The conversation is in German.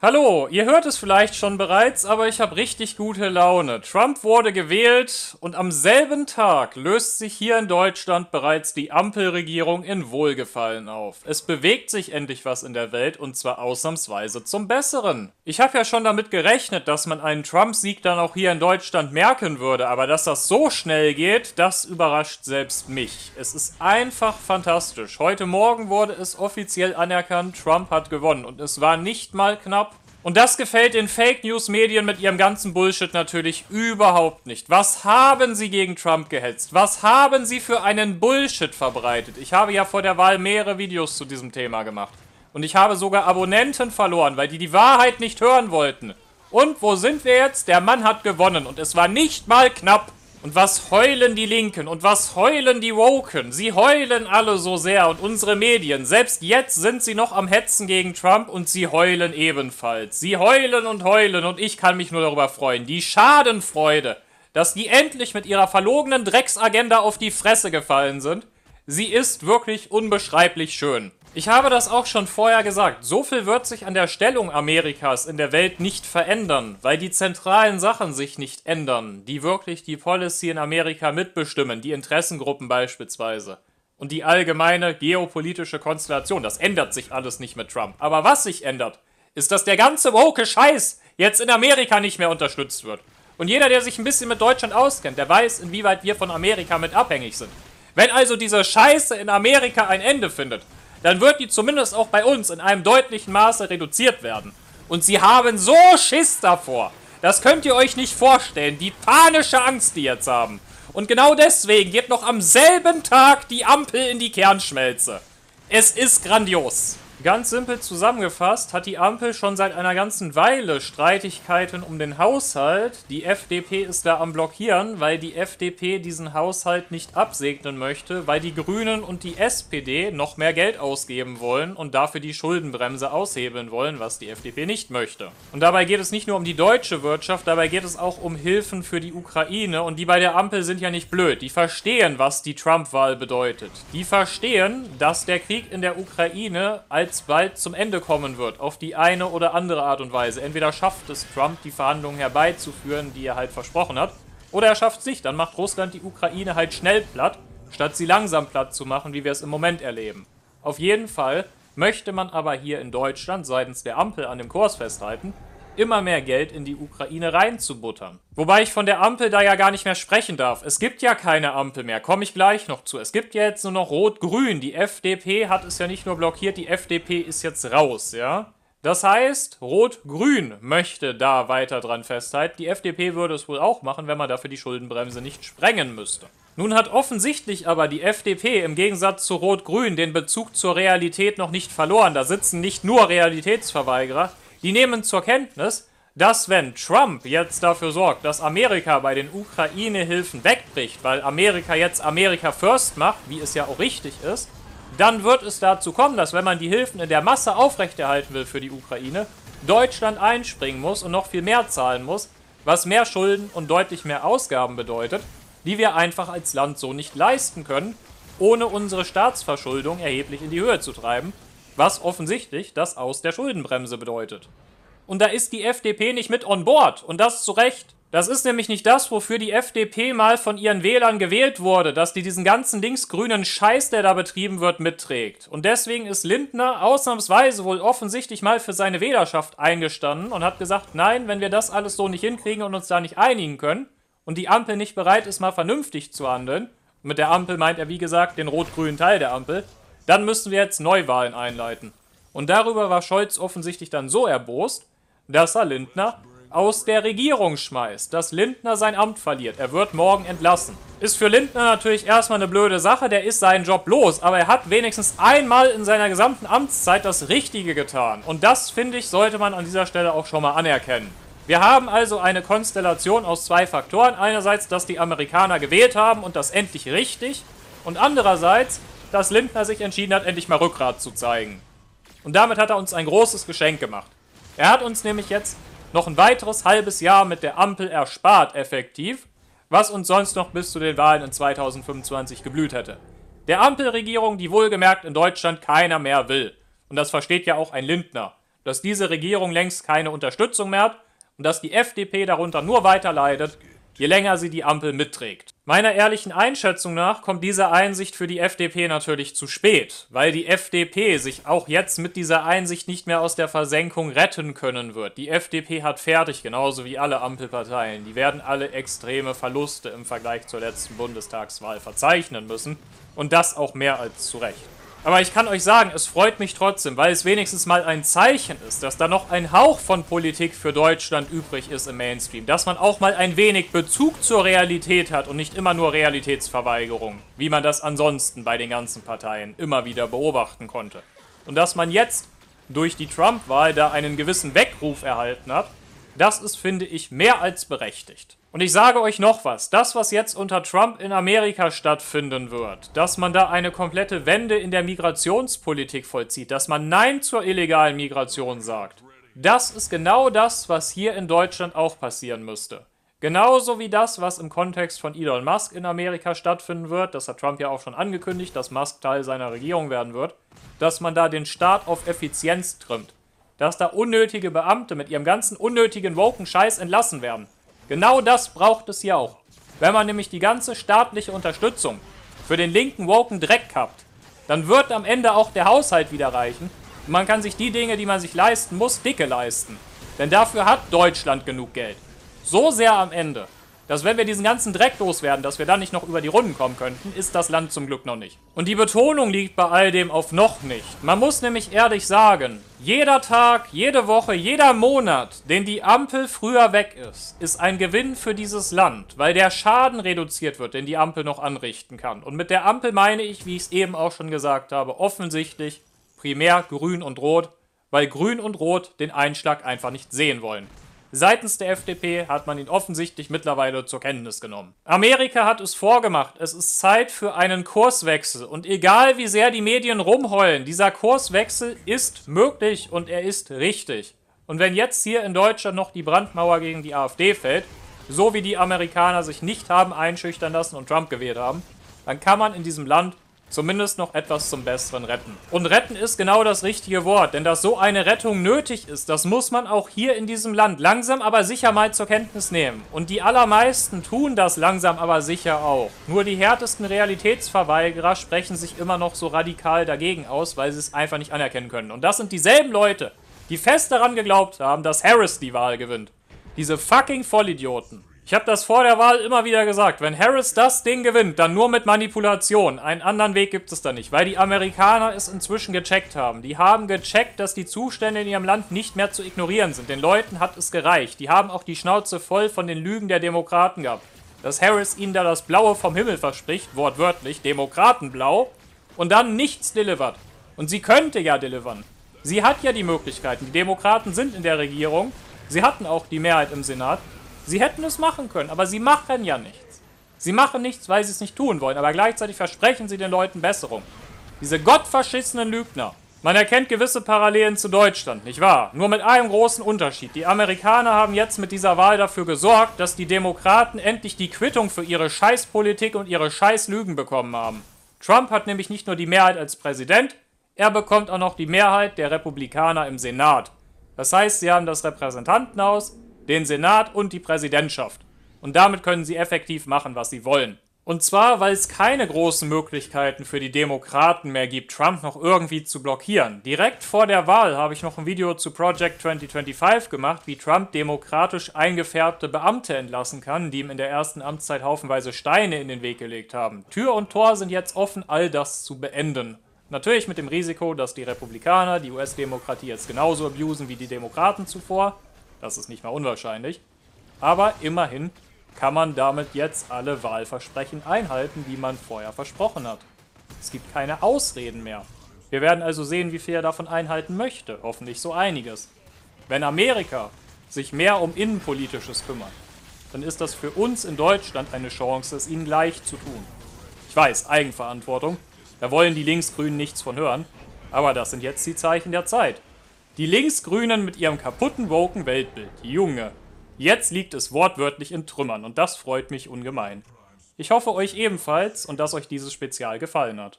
Hallo, ihr hört es vielleicht schon bereits, aber ich habe richtig gute Laune. Trump wurde gewählt und am selben Tag löst sich hier in Deutschland bereits die Ampelregierung in Wohlgefallen auf. Es bewegt sich endlich was in der Welt und zwar ausnahmsweise zum Besseren. Ich habe ja schon damit gerechnet, dass man einen Trump-Sieg dann auch hier in Deutschland merken würde, aber dass das so schnell geht, das überrascht selbst mich. Es ist einfach fantastisch. Heute Morgen wurde es offiziell anerkannt, Trump hat gewonnen und es war nicht mal knapp. Und das gefällt den Fake News Medien mit ihrem ganzen Bullshit natürlich überhaupt nicht. Was haben sie gegen Trump gehetzt? Was haben sie für einen Bullshit verbreitet? Ich habe ja vor der Wahl mehrere Videos zu diesem Thema gemacht. Und ich habe sogar Abonnenten verloren, weil die die Wahrheit nicht hören wollten. Und wo sind wir jetzt? Der Mann hat gewonnen und es war nicht mal knapp. Und was heulen die Linken und was heulen die Woken? Sie heulen alle so sehr und unsere Medien. Selbst jetzt sind sie noch am Hetzen gegen Trump und sie heulen ebenfalls. Sie heulen und heulen und ich kann mich nur darüber freuen. Die Schadenfreude, dass die endlich mit ihrer verlogenen Drecksagenda auf die Fresse gefallen sind, sie ist wirklich unbeschreiblich schön. Ich habe das auch schon vorher gesagt. So viel wird sich an der Stellung Amerikas in der Welt nicht verändern, weil die zentralen Sachen sich nicht ändern, die wirklich die Policy in Amerika mitbestimmen, die Interessengruppen beispielsweise. Und die allgemeine geopolitische Konstellation. Das ändert sich alles nicht mit Trump. Aber was sich ändert, ist, dass der ganze woke Scheiß jetzt in Amerika nicht mehr unterstützt wird. Und jeder, der sich ein bisschen mit Deutschland auskennt, der weiß, inwieweit wir von Amerika mit abhängig sind. Wenn also diese Scheiße in Amerika ein Ende findet, dann wird die zumindest auch bei uns in einem deutlichen Maße reduziert werden. Und sie haben so Schiss davor. Das könnt ihr euch nicht vorstellen. Die panische Angst, die jetzt haben. Und genau deswegen geht noch am selben Tag die Ampel in die Kernschmelze. Es ist grandios. Ganz simpel zusammengefasst hat die Ampel schon seit einer ganzen Weile Streitigkeiten um den Haushalt. Die FDP ist da am Blockieren, weil die FDP diesen Haushalt nicht absegnen möchte, weil die Grünen und die SPD noch mehr Geld ausgeben wollen und dafür die Schuldenbremse aushebeln wollen, was die FDP nicht möchte. Und dabei geht es nicht nur um die deutsche Wirtschaft, dabei geht es auch um Hilfen für die Ukraine und die bei der Ampel sind ja nicht blöd. Die verstehen, was die Trump-Wahl bedeutet. Die verstehen, dass der Krieg in der Ukraine als bald zum Ende kommen wird, auf die eine oder andere Art und Weise. Entweder schafft es Trump, die Verhandlungen herbeizuführen, die er halt versprochen hat, oder er schafft es nicht. Dann macht Russland die Ukraine halt schnell platt, statt sie langsam platt zu machen, wie wir es im Moment erleben. Auf jeden Fall möchte man aber hier in Deutschland seitens der Ampel an dem Kurs festhalten, immer mehr Geld in die Ukraine reinzubuttern. Wobei ich von der Ampel da ja gar nicht mehr sprechen darf. Es gibt ja keine Ampel mehr, komme ich gleich noch zu. Es gibt ja jetzt nur noch Rot-Grün. Die FDP hat es ja nicht nur blockiert, die FDP ist jetzt raus, ja? Das heißt, Rot-Grün möchte da weiter dran festhalten. Die FDP würde es wohl auch machen, wenn man dafür die Schuldenbremse nicht sprengen müsste. Nun hat offensichtlich aber die FDP im Gegensatz zu Rot-Grün den Bezug zur Realität noch nicht verloren. Da sitzen nicht nur Realitätsverweigerer, die nehmen zur Kenntnis, dass wenn Trump jetzt dafür sorgt, dass Amerika bei den Ukraine-Hilfen wegbricht, weil Amerika jetzt Amerika First macht, wie es ja auch richtig ist, dann wird es dazu kommen, dass wenn man die Hilfen in der Masse aufrechterhalten will für die Ukraine, Deutschland einspringen muss und noch viel mehr zahlen muss, was mehr Schulden und deutlich mehr Ausgaben bedeutet, die wir einfach als Land so nicht leisten können, ohne unsere Staatsverschuldung erheblich in die Höhe zu treiben was offensichtlich das Aus der Schuldenbremse bedeutet. Und da ist die FDP nicht mit on board. Und das zu Recht. Das ist nämlich nicht das, wofür die FDP mal von ihren Wählern gewählt wurde, dass die diesen ganzen linksgrünen Scheiß, der da betrieben wird, mitträgt. Und deswegen ist Lindner ausnahmsweise wohl offensichtlich mal für seine Wählerschaft eingestanden und hat gesagt, nein, wenn wir das alles so nicht hinkriegen und uns da nicht einigen können und die Ampel nicht bereit ist, mal vernünftig zu handeln, mit der Ampel meint er wie gesagt den rot-grünen Teil der Ampel, dann müssen wir jetzt Neuwahlen einleiten. Und darüber war Scholz offensichtlich dann so erbost, dass er Lindner aus der Regierung schmeißt, dass Lindner sein Amt verliert. Er wird morgen entlassen. Ist für Lindner natürlich erstmal eine blöde Sache, der ist seinen Job los, aber er hat wenigstens einmal in seiner gesamten Amtszeit das Richtige getan. Und das, finde ich, sollte man an dieser Stelle auch schon mal anerkennen. Wir haben also eine Konstellation aus zwei Faktoren. Einerseits, dass die Amerikaner gewählt haben und das endlich richtig. Und andererseits, dass Lindner sich entschieden hat, endlich mal Rückgrat zu zeigen. Und damit hat er uns ein großes Geschenk gemacht. Er hat uns nämlich jetzt noch ein weiteres halbes Jahr mit der Ampel erspart, effektiv, was uns sonst noch bis zu den Wahlen in 2025 geblüht hätte. Der Ampelregierung, die wohlgemerkt in Deutschland keiner mehr will. Und das versteht ja auch ein Lindner. dass diese Regierung längst keine Unterstützung mehr hat und dass die FDP darunter nur weiter leidet, je länger sie die Ampel mitträgt. Meiner ehrlichen Einschätzung nach kommt diese Einsicht für die FDP natürlich zu spät, weil die FDP sich auch jetzt mit dieser Einsicht nicht mehr aus der Versenkung retten können wird. Die FDP hat fertig, genauso wie alle Ampelparteien. Die werden alle extreme Verluste im Vergleich zur letzten Bundestagswahl verzeichnen müssen. Und das auch mehr als zu Recht. Aber ich kann euch sagen, es freut mich trotzdem, weil es wenigstens mal ein Zeichen ist, dass da noch ein Hauch von Politik für Deutschland übrig ist im Mainstream. Dass man auch mal ein wenig Bezug zur Realität hat und nicht immer nur Realitätsverweigerung, wie man das ansonsten bei den ganzen Parteien immer wieder beobachten konnte. Und dass man jetzt durch die Trump-Wahl da einen gewissen Weckruf erhalten hat, das ist, finde ich, mehr als berechtigt. Und ich sage euch noch was, das, was jetzt unter Trump in Amerika stattfinden wird, dass man da eine komplette Wende in der Migrationspolitik vollzieht, dass man Nein zur illegalen Migration sagt, das ist genau das, was hier in Deutschland auch passieren müsste. Genauso wie das, was im Kontext von Elon Musk in Amerika stattfinden wird, das hat Trump ja auch schon angekündigt, dass Musk Teil seiner Regierung werden wird, dass man da den Staat auf Effizienz trimmt. Dass da unnötige Beamte mit ihrem ganzen unnötigen woken Scheiß entlassen werden. Genau das braucht es hier auch. Wenn man nämlich die ganze staatliche Unterstützung für den linken woken Dreck kappt, dann wird am Ende auch der Haushalt wieder reichen. Und man kann sich die Dinge, die man sich leisten muss, dicke leisten. Denn dafür hat Deutschland genug Geld. So sehr am Ende, dass wenn wir diesen ganzen Dreck loswerden, dass wir dann nicht noch über die Runden kommen könnten, ist das Land zum Glück noch nicht. Und die Betonung liegt bei all dem auf noch nicht. Man muss nämlich ehrlich sagen, jeder Tag, jede Woche, jeder Monat, den die Ampel früher weg ist, ist ein Gewinn für dieses Land, weil der Schaden reduziert wird, den die Ampel noch anrichten kann. Und mit der Ampel meine ich, wie ich es eben auch schon gesagt habe, offensichtlich primär Grün und Rot, weil Grün und Rot den Einschlag einfach nicht sehen wollen. Seitens der FDP hat man ihn offensichtlich mittlerweile zur Kenntnis genommen. Amerika hat es vorgemacht. Es ist Zeit für einen Kurswechsel. Und egal wie sehr die Medien rumheulen, dieser Kurswechsel ist möglich und er ist richtig. Und wenn jetzt hier in Deutschland noch die Brandmauer gegen die AfD fällt, so wie die Amerikaner sich nicht haben einschüchtern lassen und Trump gewählt haben, dann kann man in diesem Land zumindest noch etwas zum Besseren retten. Und retten ist genau das richtige Wort, denn dass so eine Rettung nötig ist, das muss man auch hier in diesem Land langsam aber sicher mal zur Kenntnis nehmen. Und die allermeisten tun das langsam aber sicher auch. Nur die härtesten Realitätsverweigerer sprechen sich immer noch so radikal dagegen aus, weil sie es einfach nicht anerkennen können. Und das sind dieselben Leute, die fest daran geglaubt haben, dass Harris die Wahl gewinnt. Diese fucking Vollidioten. Ich habe das vor der Wahl immer wieder gesagt. Wenn Harris das Ding gewinnt, dann nur mit Manipulation. Einen anderen Weg gibt es da nicht, weil die Amerikaner es inzwischen gecheckt haben. Die haben gecheckt, dass die Zustände in ihrem Land nicht mehr zu ignorieren sind. Den Leuten hat es gereicht. Die haben auch die Schnauze voll von den Lügen der Demokraten gehabt. Dass Harris ihnen da das Blaue vom Himmel verspricht, wortwörtlich, Demokratenblau, und dann nichts delivert. Und sie könnte ja delivern. Sie hat ja die Möglichkeiten. Die Demokraten sind in der Regierung. Sie hatten auch die Mehrheit im Senat. Sie hätten es machen können, aber sie machen ja nichts. Sie machen nichts, weil sie es nicht tun wollen, aber gleichzeitig versprechen sie den Leuten Besserung. Diese gottverschissenen Lügner. Man erkennt gewisse Parallelen zu Deutschland, nicht wahr? Nur mit einem großen Unterschied. Die Amerikaner haben jetzt mit dieser Wahl dafür gesorgt, dass die Demokraten endlich die Quittung für ihre Scheißpolitik und ihre Scheißlügen bekommen haben. Trump hat nämlich nicht nur die Mehrheit als Präsident, er bekommt auch noch die Mehrheit der Republikaner im Senat. Das heißt, sie haben das Repräsentantenhaus, den Senat und die Präsidentschaft. Und damit können sie effektiv machen, was sie wollen. Und zwar, weil es keine großen Möglichkeiten für die Demokraten mehr gibt, Trump noch irgendwie zu blockieren. Direkt vor der Wahl habe ich noch ein Video zu Project 2025 gemacht, wie Trump demokratisch eingefärbte Beamte entlassen kann, die ihm in der ersten Amtszeit haufenweise Steine in den Weg gelegt haben. Tür und Tor sind jetzt offen, all das zu beenden. Natürlich mit dem Risiko, dass die Republikaner die US-Demokratie jetzt genauso abusen wie die Demokraten zuvor. Das ist nicht mal unwahrscheinlich. Aber immerhin kann man damit jetzt alle Wahlversprechen einhalten, die man vorher versprochen hat. Es gibt keine Ausreden mehr. Wir werden also sehen, wie viel er davon einhalten möchte. Hoffentlich so einiges. Wenn Amerika sich mehr um Innenpolitisches kümmert, dann ist das für uns in Deutschland eine Chance, es ihnen gleich zu tun. Ich weiß, Eigenverantwortung. Da wollen die Linksgrünen nichts von hören. Aber das sind jetzt die Zeichen der Zeit. Die Linksgrünen mit ihrem kaputten woken Weltbild. Junge. Jetzt liegt es wortwörtlich in Trümmern und das freut mich ungemein. Ich hoffe euch ebenfalls und dass euch dieses Spezial gefallen hat.